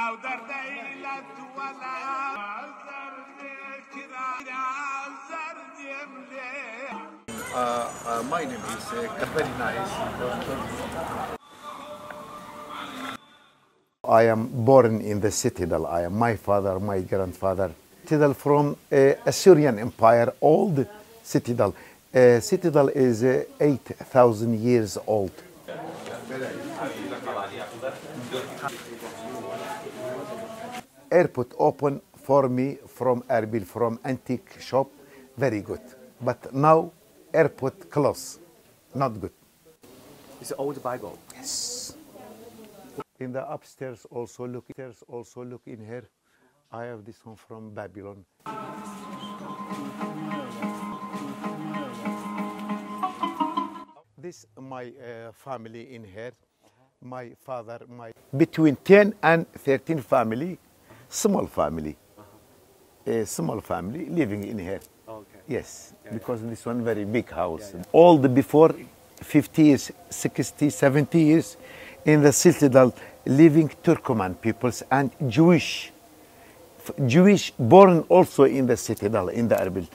او درديلت ولا زردك زردم ليه Uh, uh, my name is uh, very nice. I am born in the citadel. I am my father, my grandfather. Citadel from uh, Assyrian Empire, old citadel. Uh, citadel is uh, 8,000 years old. Airport open for me from Erbil, from antique shop, very good. But now airport close, not good. It's an old Bible. Yes. In the upstairs also look there's also look in here. I have this one from Babylon. This my uh, family in here. My father, my between 10 and 13 family, small family. A small family living in here. Okay. Yes, because this one very big house. All the before 50 years, 60, 70 years in the citadel living Turkoman peoples and Jewish, Jewish born also in the citadel in the Erbil.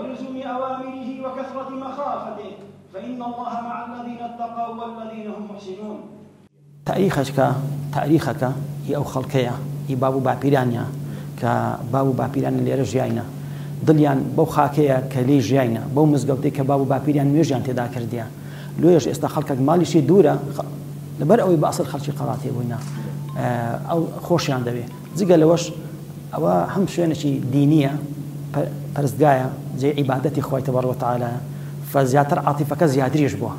ولزوم أوامره وكثرة مخافته فإن الله مع الذين اتقوا والذين هم محسنون. تاریخەکە تاریخەکە هی ئەو خەڵکەیە هی باب و باپیرانە کە باب و باپیران لێرە ژیاینە دڵیان بەو خاکەیە کە لی ژیاینە بەو مزگەوتەی کە باب و باپیریان نوێژیان تێدا کردیە لۆیش ئێستا خەڵکێک ماڵیشی دوورە لەبەر ئەوەی بەسڵ خەڵکی قڵاتی بووینە ئەو خۆشیان دەوێت جگە لەوەش ئەوە هەم شوێنێکی دینیە پرستگایە جێ عیباەتی خۆی تەبارەوە تعاالە فە زیاتر عاتیفەکە زیاتریش بووە